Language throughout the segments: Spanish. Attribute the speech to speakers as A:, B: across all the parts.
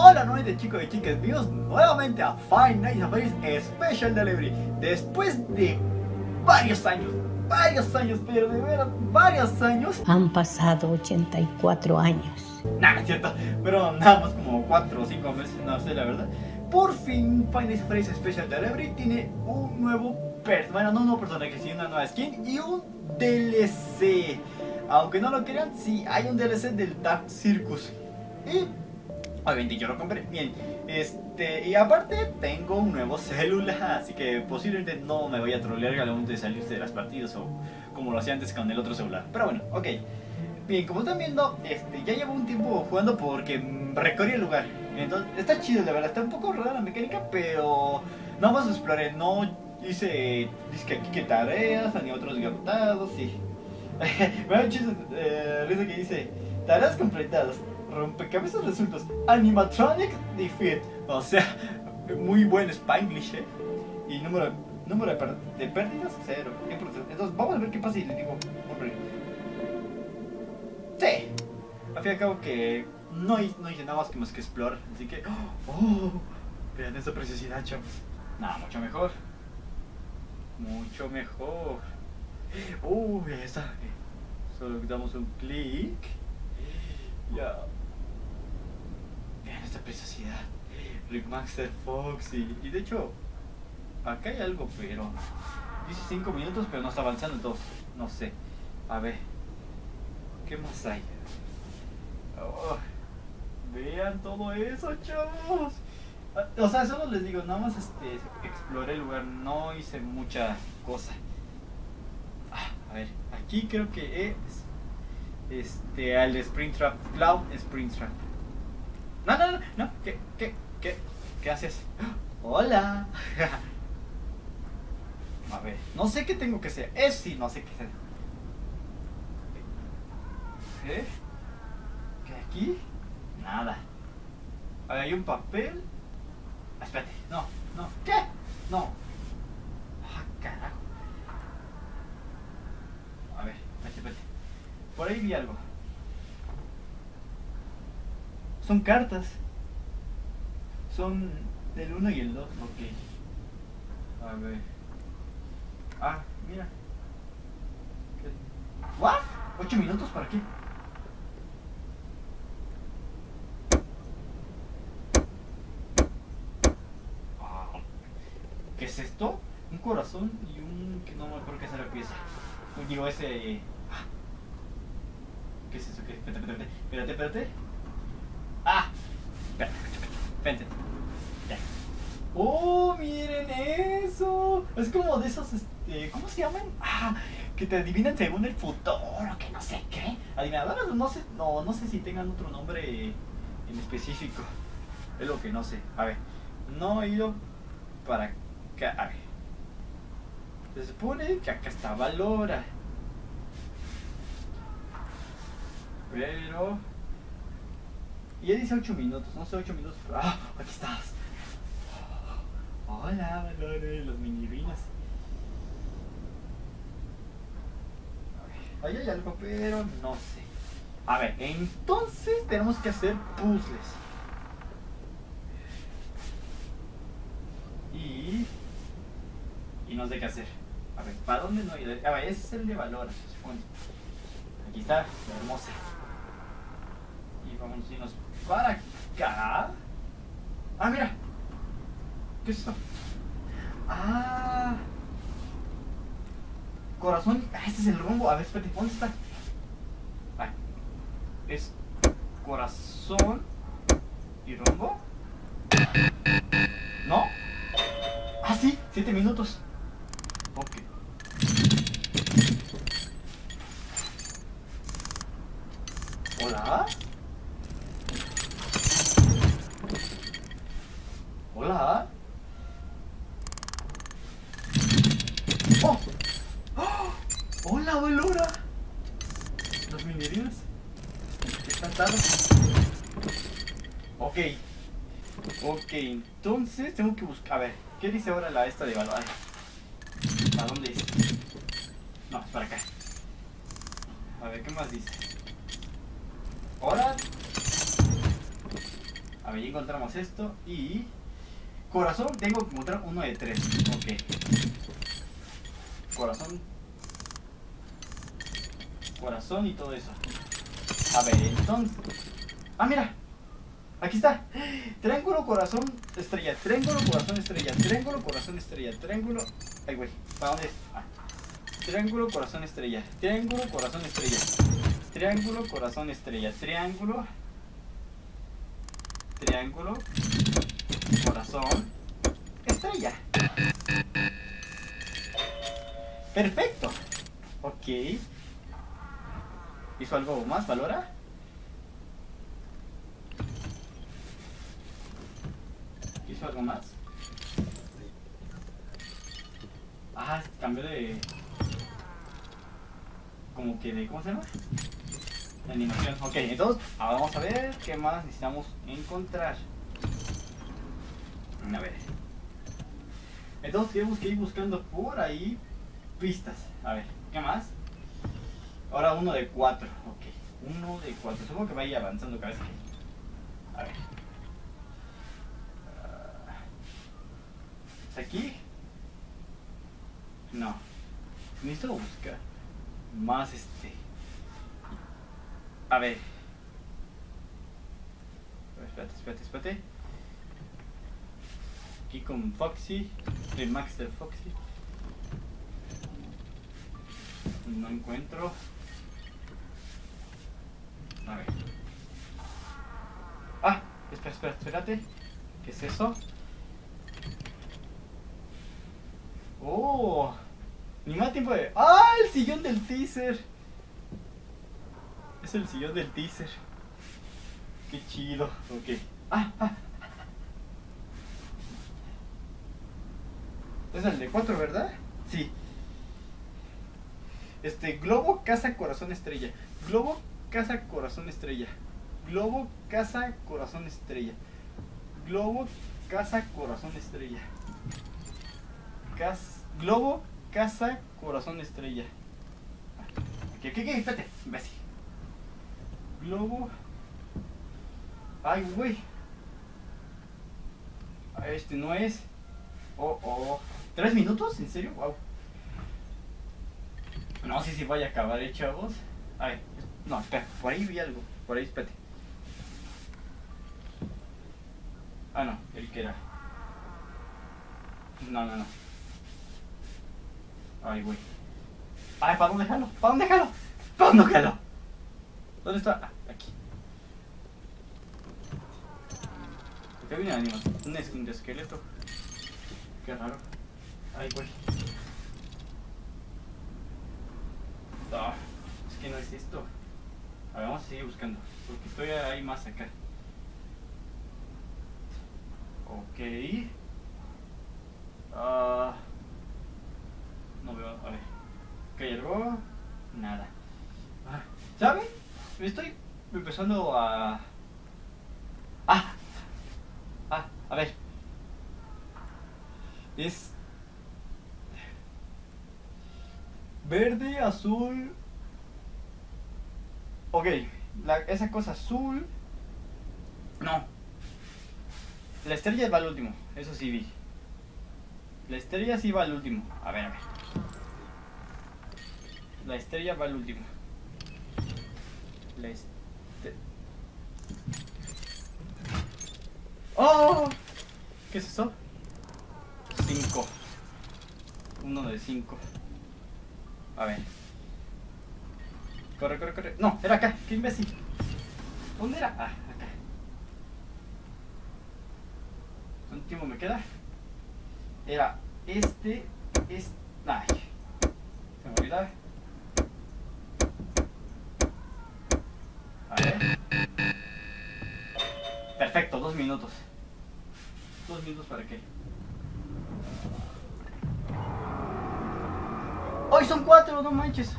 A: Hola nuevamente chicos y chicas, bienvenidos nuevamente a Five Nights at Freddy's Special Delivery. Después de varios años, varios años, pero de veras, varios años.
B: Han pasado 84 años.
A: Nada, es cierto, pero nada más como 4 o 5 meses, no sé la verdad. Por fin Five Nights at Freddy's Special Delivery tiene un nuevo personaje, bueno no un nuevo personaje, sino una nueva skin y un DLC Aunque no lo crean, sí, hay un DLC del Dark Circus. Y obviamente yo lo compré. Bien, este, y aparte tengo un nuevo celular, así que posiblemente no me voy a trolear al momento de salirse de las partidas o como lo hacía antes con el otro celular. Pero bueno, ok. Bien, como están viendo, este, ya llevo un tiempo jugando porque recorrí el lugar. Entonces, está chido, la verdad, está un poco rara la mecánica, pero no más exploré, no hice disque aquí que tareas, ni otros gastados y... me da un chiste, eh, que dice, tareas completadas, rompecabezas resultados, animatronic defeat, o sea, muy buen Spanglish, ¿eh? Y número, número de, de pérdidas, cero. Entonces, vamos a ver qué pasa y le digo, hombre. Sí, al fin y al cabo que no, no hice nada más que más que explorar, así que, oh, vean esa preciosidad, chavos. Nada, mucho mejor. Mucho mejor. Uy, esa. Solo damos un clic. Ya. Esta preciosidad. Rick Master Foxy. Y de hecho, acá hay algo, pero. Dice 5 minutos, pero no está avanzando, entonces. No sé. A ver. ¿Qué más hay? Oh, vean todo eso, chavos. Ah, O sea, solo les digo, nada más este, exploré el lugar, no hice mucha cosa. Ah, a ver, aquí creo que es este al Springtrap, Cloud Springtrap. No, no, no, no, ¿qué, qué, qué, qué haces? Hola. A ver, no sé qué tengo que hacer. Es sí, no sé qué hacer. ¿Qué? ¿Qué aquí? Nada. A ver, hay un papel. Espérate, no, no. ¿Qué? No. Ah, carajo. A ver, espérate, espérate. Por ahí vi algo. Son cartas. Son del 1 y el 2, ok. A ver. Ah, mira. ¿What? ¿8 minutos para qué? ¿Qué es esto? Un corazón y un... que no me acuerdo qué es la pieza. Digo, ese... ah. ¿Qué es eso? ¿Qué? Espérate, espérate, espérate, espérate. Ya. ¡Oh, miren eso! Es como de esos, este... ¿Cómo se llaman? ¡Ah! Que te adivinan según el futuro, que no sé qué. Adivinadoras, no sé, no, no sé si tengan otro nombre en específico. Es lo que no sé. A ver, no he ido para acá. A ver. Se supone que acá está Valora. Pero. Y ya dice 8 minutos, no sé 8 minutos. ¡Ah! Aquí estás. Hola, los minivinas. Ahí hay algo, pero no sé. A ver, entonces tenemos que hacer puzzles. Y. Y no sé qué hacer. A ver, ¿para dónde no ir? A ver, ese es el de valor, se supone. Aquí está, la hermosa. Y vamos a irnos para acá. Ah, mira. ¿Qué es esto? Ah. Corazón. Ah, este es el rumbo. A ver, espérate, ¿dónde está? Es corazón y rumbo. ¿No? Ah, sí, siete minutos. Ok. Hola. Hola. Oh. ¡Oh! Hola, Valora. Los minerinos. Están tarde. Ok. Ok, entonces tengo que buscar. A ver, ¿qué dice ahora la esta de Valora? ¿Para dónde dice? No, es para acá. A ver, ¿qué más dice? Ahora. A ver, ya encontramos esto y... Corazón, tengo que encontrar uno de tres. Ok. Corazón. Corazón y todo eso. A ver, entonces... Ah, mira. Aquí está. Triángulo, corazón, estrella. Triángulo, corazón, estrella. Triángulo, corazón, estrella. Triángulo... Ay, güey. ¿Para dónde es? Ah. Triángulo, corazón, estrella. Triángulo, corazón, estrella. Triángulo, corazón, estrella. Triángulo. Triángulo. Corazón. Estrella. Perfecto. Ok. ¿Hizo algo más, Valora? ¿Hizo algo más? Ah, cambió de... Como que de... ¿Cómo se llama? De animación. Ok, entonces, ahora vamos a ver qué más necesitamos encontrar. A ver. Entonces tenemos que ir buscando por ahí pistas. A ver, ¿qué más? Ahora uno de cuatro. Ok, uno de cuatro. Supongo que va a ir avanzando cada vez que... A ver. Ah, ¿Es aquí? No. Necesito buscar más este. A ver. Espérate, espérate, espérate. Aquí con Foxy, el Max de Foxy. No encuentro. A ver. Ah, espera, espera, espérate. ¿Qué es eso? Oh, ni más tiempo de. ¡Ah! El sillón del teaser. Es el sillón del teaser. Qué chido. Ok. Ah, ah. Es el de 4, ¿verdad? Sí. Este, globo, casa, corazón, estrella. Globo, casa, corazón, estrella. Globo, casa, corazón, estrella. Globo, casa, corazón, estrella. Globo, casa, corazón, estrella. ¿Qué, qué, qué? Espérate, imbécil. Globo. Ay, güey. Este no es. Oh, oh. ¿Tres minutos? ¿En serio? Wow. No sé si vaya a acabar, eh, chavos. A ver, no, espera, por ahí vi algo. Por ahí, espérate. Ah, no, el que era. No, no, no. Ay, güey. Ay, ¿para dónde jalo? ¿Para dónde jalo? ¿Para dónde jalo? ¿Dónde está? Ah, aquí. ¿Por qué hay una animación? Un skin de esqueleto. Qué raro. Ay, güey. Ah, es que no es esto. A ver, vamos a seguir buscando. Porque estoy ahí más acá. Ok. Ah. no veo. A ver. ¿Qué hay algo? Nada. Ah, ¿Saben? Me estoy empezando a. Ah. Ah, a ver. Es verde, azul. Ok, la, esa cosa azul. No. La estrella va al último, eso sí vi. La estrella sí va al último. A ver, a ver. La estrella va al último. La este... ¡Oh! ¿Qué es eso? 5. Uno de 5. A ver. Corre, corre, corre. No, era acá. Qué imbécil. ¿Dónde era? Ah, acá. ¿Cuánto tiempo me queda? Era este, este. Ay. Se me olvidaba. A ver. Perfecto, dos minutos. Dos minutos para qué. Hoy son cuatro, no manches.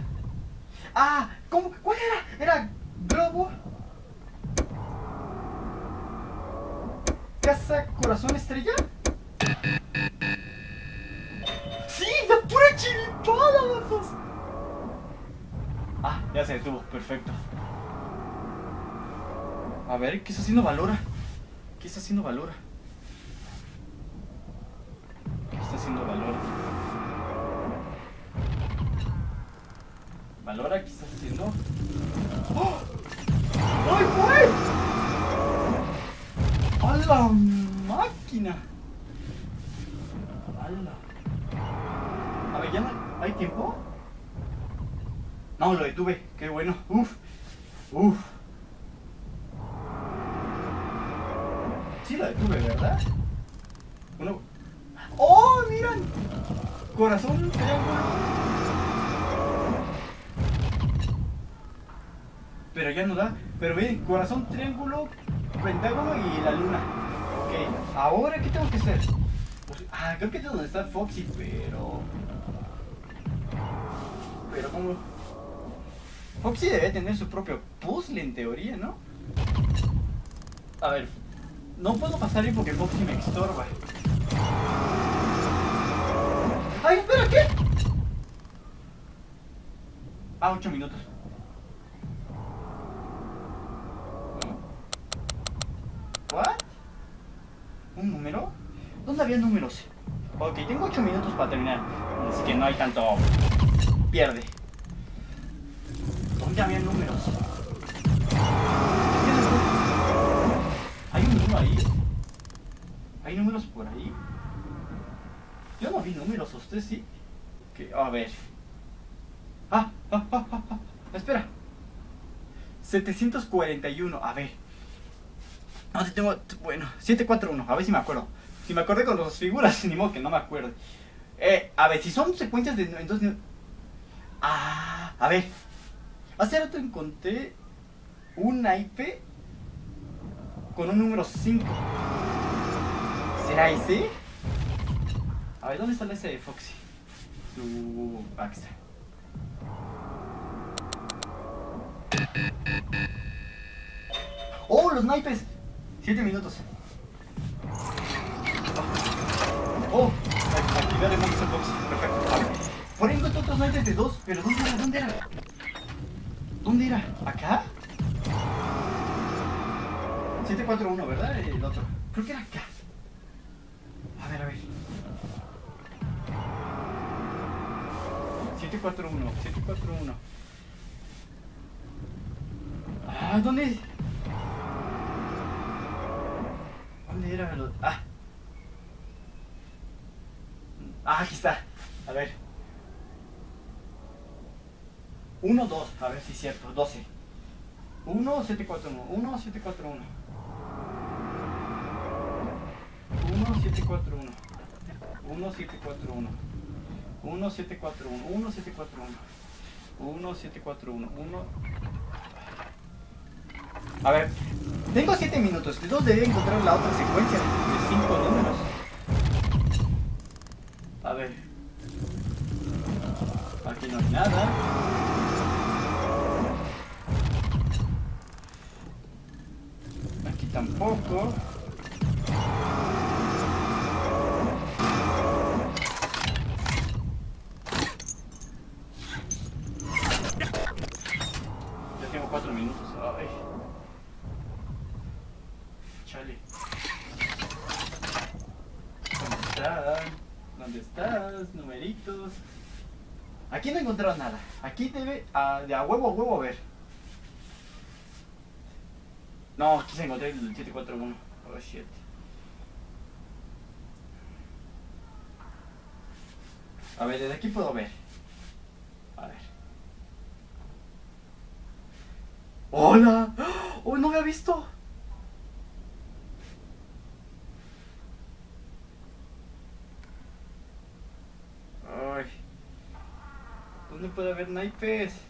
A: Ah, ¿cómo? ¿Cuál era? Era globo. Casa Corazón Estrella. Sí, la pura chiripada, vatos. Ah, ya se detuvo, perfecto. A ver, ¿qué está haciendo Valora? ¿Qué está haciendo Valora? A ver, ¿ya no hay tiempo? No, lo detuve. Qué bueno. Uf. Uf. Sí, lo detuve, ¿verdad? Uno. ¡Oh, miran! Corazón, triángulo. Pero ya no da. Pero ven, corazón, triángulo, pentágono y la luna. Ok, ahora ¿qué tengo que hacer? Ah, creo que es donde está Foxy, pero... Pero como... Foxy debe tener su propio puzzle en teoría, ¿no? A ver, no puedo pasar ahí porque Foxy me estorba. ¡Ay, espera, qué! Ah, ocho minutos. ¿What? ¿Un número? ¿Dónde había números? Ok, tengo 8 minutos para terminar. Así que no hay tanto... Pierde. ¿Dónde había números? ¿Hay un número ahí? ¿Hay números por ahí? Yo no vi números, ¿usted sí? Que, a ver. Ah, ah, ah, ah, ah. Espera. 741, a ver. No, tengo. Bueno, 741, a ver si me acuerdo. Si me acordé con las figuras, ni modo que no me acuerdo. Eh, a ver, si son secuencias de. Entonces. Ah, a ver. Hace rato encontré un IP con un número 5. ¿Será ese? A ver, ¿dónde está ese Foxy? Su. Está. ¡Oh, los naipes! 7 minutos. Activar el Monster Box. Perfecto. Por ahí encontré otros naipes de 2, pero ¿dónde era? ¿Dónde era? ¿Dónde era? ¿Acá? 741, ¿verdad? El otro. Creo que era acá. A ver, a ver. 741, 741. Ah. ¿Dónde era? lo- Ah. Ah, aquí está. A ver. 1, 2. A ver si es cierto. 12. 1, 7, 4, 1. 1, 7, 4, 1. 1, 7, 4, 1. 1, 7, 4, 1. 1, 7, 4, 1. 1, 7, 4, 1. 1, 7, 4, 1. 1. A ver, tengo 7 minutos. De dos debe encontrar la otra secuencia de 5 números. A ver. Aquí no hay nada. Tampoco. Ya tengo 4 minutos. Ay. Chale. ¿Dónde estás? ¿Dónde estás? Numeritos. Aquí no encontraron nada. Aquí debe de a huevo a huevo a ver. No, aquí se encontré el 741. Oh shit. A ver, desde aquí puedo ver. A ver. ¡Hola! ¡Oh, no me ha visto! Ay. ¿Dónde puede haber naipes?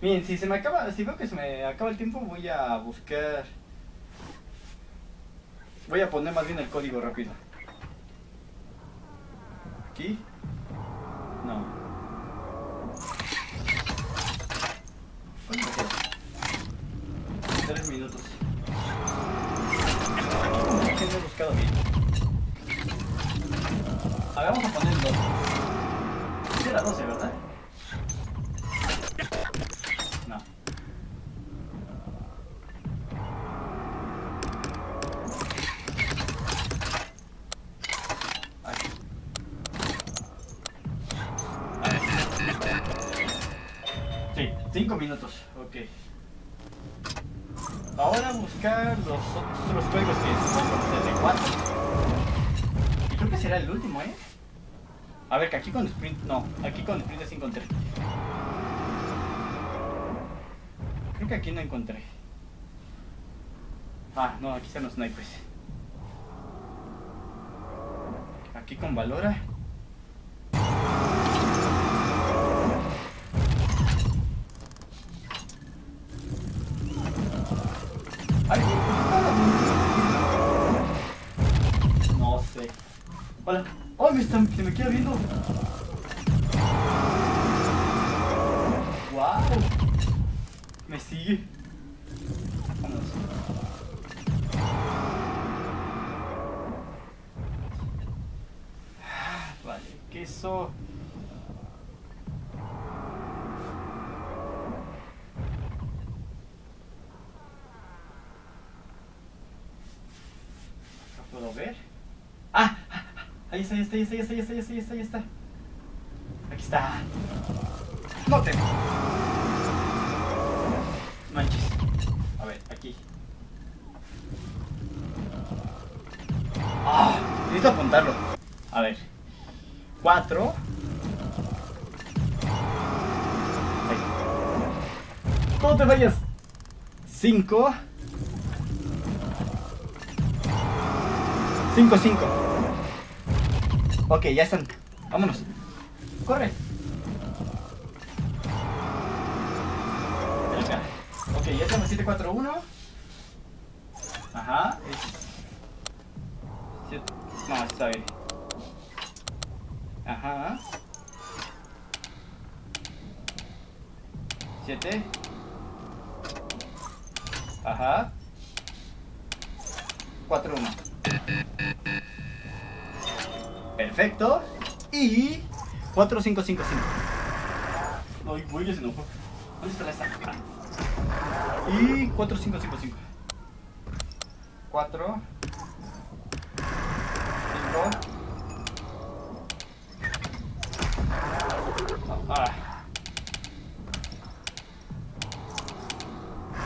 A: Miren, si se me acaba, si veo que se me acaba el tiempo, voy a buscar. Voy a poner más bien el código rápido. ¿Aquí? Minutos, ok. Ahora buscar los otros juegos que son con 4 Y creo que será el último, ¿eh? A ver, que aquí con Sprint, no, aquí con Sprint sí encontré. Creo que aquí no encontré. Ah, no, aquí están los snipers. Aquí con Valora. Me sigue. Vámonos. Ah, Vale, queso. No puedo ver. ¡Ah! ah, ah, Ahí está, ahí está, ahí está, ahí está, ahí está, ahí está, ahí está. Aquí está. No te. Manches. A ver, aquí. Ah, necesito apuntarlo. A ver. Cuatro. Ahí. No te vayas. Cinco. Cinco, cinco. Ok, ya están. Vámonos. Corre. Ya estamos 741. Ajá. Es... No, está bien. Ajá. 7. Ajá. 4, 1. Perfecto. Y 4, 5, 5, 5. No, y voy, ya se enojó. ¿Dónde está la esta? Y 4, 5, 5, 5. 4. 5. Ah.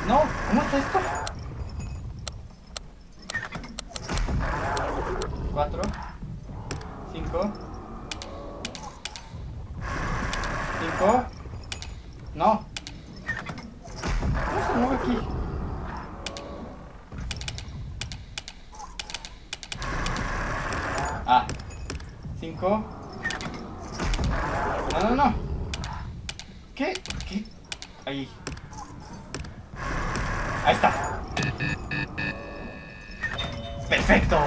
A: No, ¿cómo está esto? 4 5 5 No ¿Cómo se mueve aquí? Ah 5 No, no, no ¿Qué? ¿Qué? Ahí Ahí está Perfecto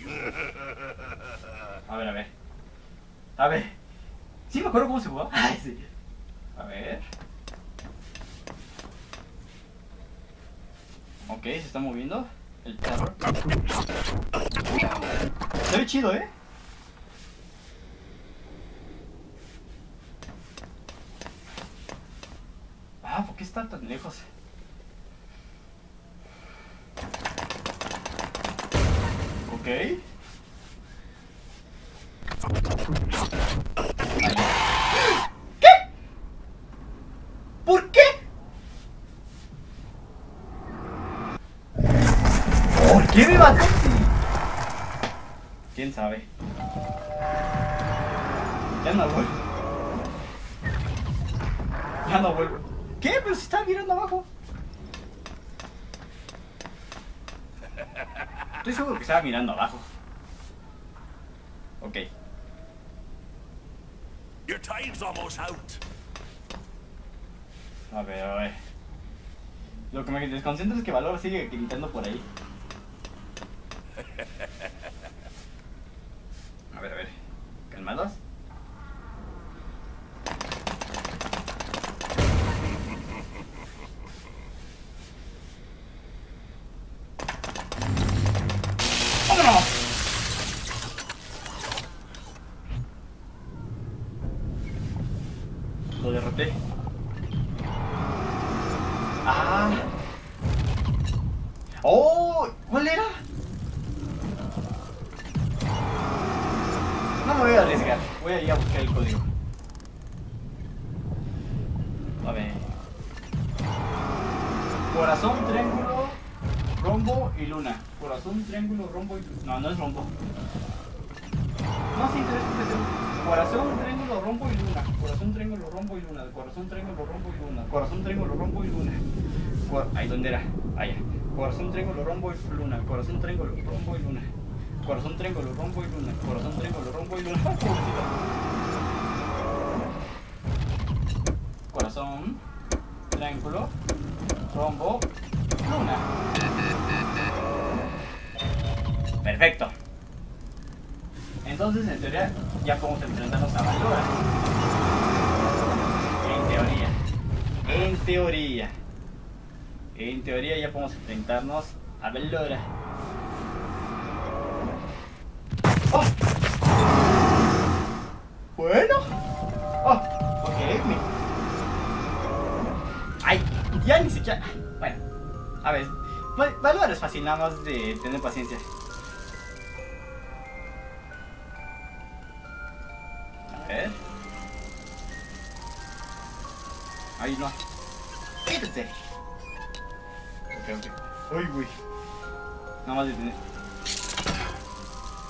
C: you.
A: A ver, a ver. A ver. Sí me acuerdo cómo se jugaba. Ay, sí. A ver. Ok, se está moviendo. El terror. Se ve chido, ¿eh? Ah, ¿por qué está tan lejos? Ok. ¿Qué? ¿Por qué? ¿Por qué me mató? ¿Quién sabe? Ya no vuelvo. Ya no vuelvo. ¿Qué? Pero si estaba mirando abajo. Estoy seguro que estaba mirando abajo. Ok.
C: Your time's almost out.
A: A ver, a ver. Lo que me desconcentra es que Valor sigue gritando por ahí. A ver, a ver. Calmados. Corazón, triángulo, rombo y luna. Corazón, triángulo, rombo y luna. No, no es rombo. No, sí, tres Corazón, triángulo, rombo y luna. Corazón, triángulo, rombo y luna. Corazón, triángulo, rombo y luna. Corazón, triángulo, rombo y luna. Ahí, ¿dónde era? Allá. Corazón, triángulo, rombo y luna. Corazón, triángulo, rombo y luna. Corazón, triángulo, rombo y luna. Corazón, triángulo, rombo y luna. ¡Ah! Corazón, triángulo, rombo, luna. Perfecto. Entonces, en teoría, ya podemos enfrentarnos a Valora. En teoría. En teoría. En teoría ya podemos enfrentarnos a Valora. Nada más de tener paciencia. A ver. Ahí no. Quítate. Ok, ok. Uy, uy. Nada más de tener.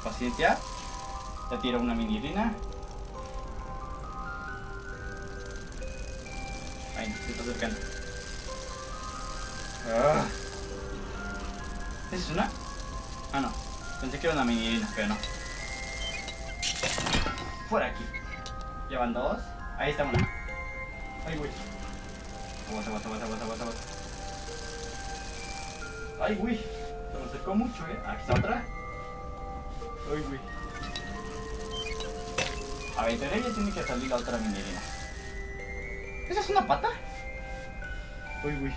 A: Paciencia. Ya tira una mini rina. Pero no. Por aquí. Ya van dos. Ahí está una. Ay, güey. Aguanta, aguanta, aguanta, aguanta, aguanta. Ay, güey. Se me acercó mucho, eh. Aquí está otra. Ay, güey. A ver, ella tiene que salir la otra minerina. ¿Esa es una pata? Uy, uy.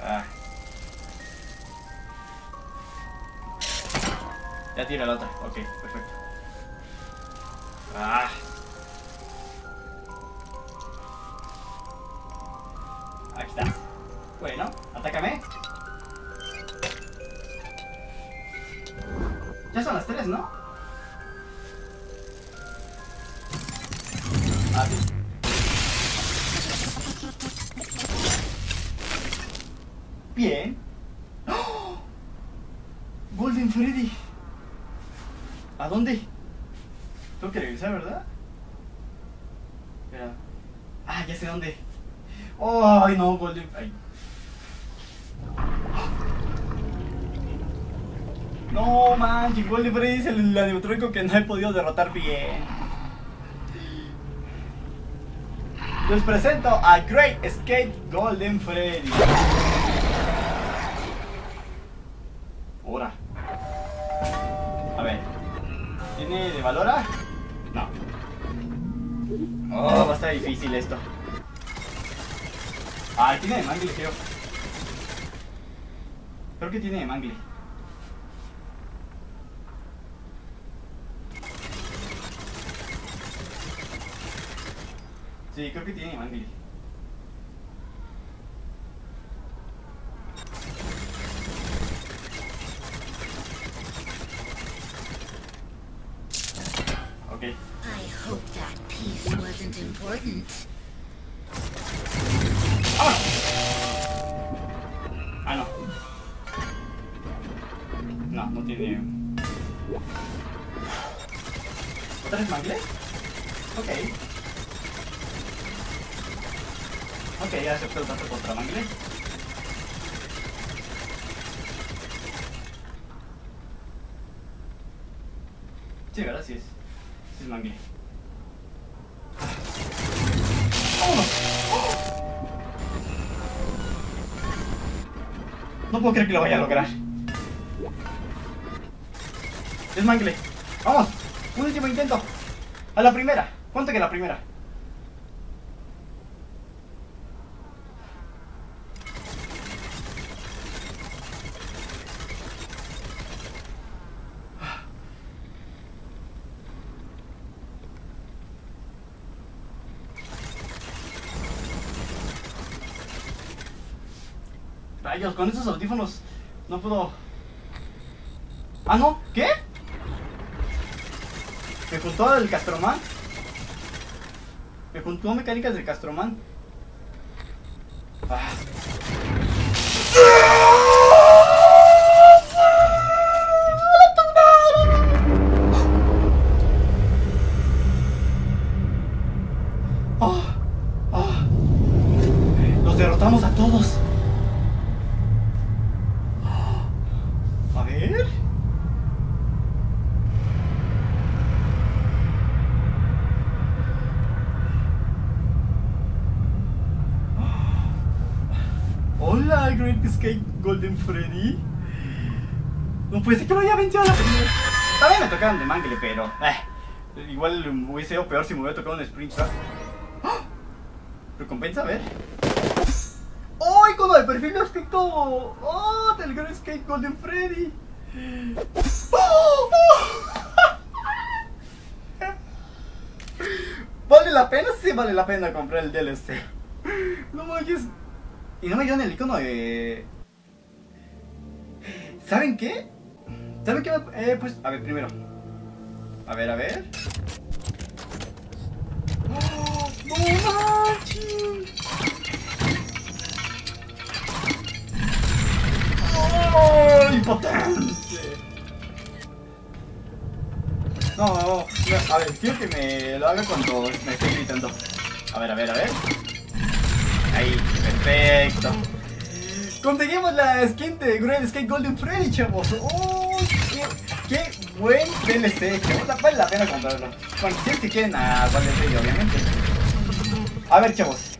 A: Ah. Ya tira la otra. Ok, perfecto. Ah. Aquí está. Ay, no, Golden. Ay. No manches, Freddy es el animatrónico que no he podido derrotar bien. Les presento a Great Escape Golden Freddy. Ahora. A ver. ¿Tiene de valora? No. Oh, va a estar difícil esto. Ah, tiene de mangle, creo. Creo que tiene de mangle. Sí, creo que tiene de mangle. Ok.
D: I hope that piece wasn't important.
A: Ah, no. No, no tiene. ¿Otra vez mangle? Ok. Ok, ya acepto el trato contra mangle. Sí, ¿verdad? Sí es mangle. No puedo creer que lo vaya a lograr. Es mangle. Vamos. Un último intento. A la primera. ¿Cuánto que la primera? Con esos audífonos no puedo. Ah, no, ¿qué? Me juntó el Castroman. Me juntó mecánicas del Castroman. Ah. Ah, Escape Golden Freddy. No puede ser que lo haya vencido a la primera. También me tocaron de mangle, pero. eh, igual hubiese sido peor si me hubiera tocado un sprint trap. ¡Ah! ¿Recompensa? A ver. ¡Oh! Icono de perfil aspecto. ¡Oh! Del Great Escape Golden Freddy. ¡Oh! ¡Oh! ¿Vale la pena? Sí, vale la pena comprar el DLC. No manches. Y no me dieron el icono de. ¿Saben qué? ¿Saben qué? Eh, pues, a ver, primero. A ver, a ver. ¡Oh! ¡No manches! ¡Oh! ¡Impotente! No, no, a ver, quiero que me lo haga cuando me esté gritando. A ver, a ver, a ver. Ahí, perfecto. Conseguimos la skin de Great Skate Golden Freddy, chavos. ¡Oh! Qué, ¡Qué buen DLC, chavos! Vale la pena comprarlo. Bueno, si es que quieren a Golden Freddy, obviamente. A ver, chavos.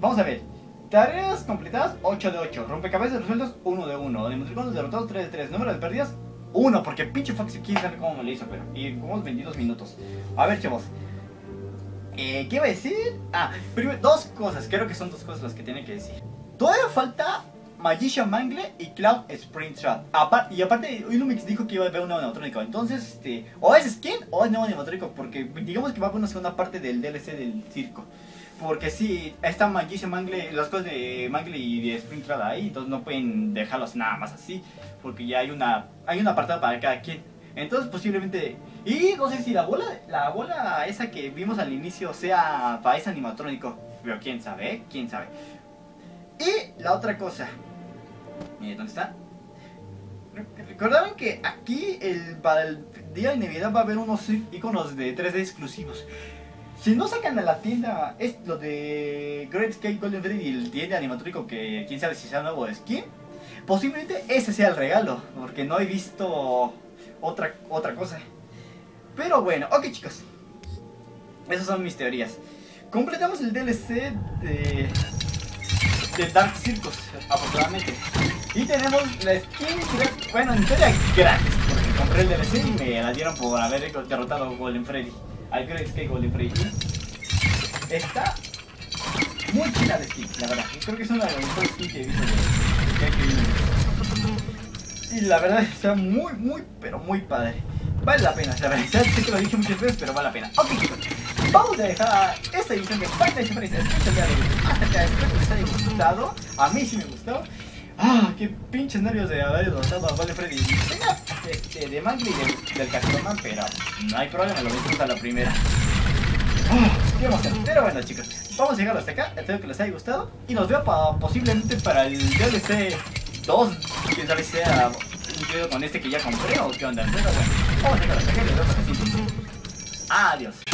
A: Vamos a ver. Tareas completadas 8 de 8. Rompecabezas resueltos 1 de 1. Demostriconos derrotados 3 de 3. Número de pérdidas 1. Porque pinche Fox quién sabe cómo me lo hizo, pero. Y como 22 minutos. A ver, chavos. Eh, ¿Qué iba a decir? Ah, primero, dos cosas, creo que son dos cosas las que tiene que decir. Todavía falta Magician Mangle y Cloud Springtrap. Apar y aparte, Illumix dijo que iba a haber un nuevo neutrónico. Entonces, este, o es skin o es nuevo neutrónico. Porque digamos que va a haber una segunda parte del DLC del circo. Porque sí, está Magician Mangle, las cosas de Mangle y de Springtrap ahí. Entonces no pueden dejarlos nada más así. Porque ya hay una, hay un apartado para cada quien. Entonces posiblemente... Y no sé si la bola, la bola esa que vimos al inicio sea ese animatrónico. Pero quién sabe, ¿eh? quién sabe. Y la otra cosa. Mire, ¿dónde está? Recordaron que aquí el, para el día de Navidad va a haber unos iconos de 3D exclusivos. Si no sacan a la tienda es lo de Great Skate Golden Freddy el tienda animatrónico que quién sabe si sea nuevo skin, posiblemente ese sea el regalo, porque no he visto otra, otra cosa. Pero bueno, ok chicos. Esas son mis teorías. Completamos el DLC de, Dark Circus, afortunadamente. Y tenemos la skin, bueno, en teoría gratis, porque compré el DLC y me la dieron por haber derrotado a Golden Freddy. Al Great Skate Golden Freddy. Está muy chida de skin, la verdad. Creo que es una de las mejores skins que he visto de de- Y la verdad está muy, muy, pero muy padre. Vale la pena, la verdad. Sé que lo dije muchas veces, pero vale la pena. Ok, chicos. Vamos a dejar esta edición de Five Nights at Freddy's especial de hoy hasta acá. Espero que les haya gustado. A mí sí me gustó. Ah, qué pinches nervios de haber derrotado a Golden Freddy. Este, de Mangle y del, del pero no hay problema, lo disfruta a la primera. Ah, qué emoción. Pero bueno, chicos, vamos a llegar hasta acá. Espero que les haya gustado. Y nos veo pa- posiblemente para el DLC 2. Quién sabe si sea con este que ya compré o qué onda. Adiós.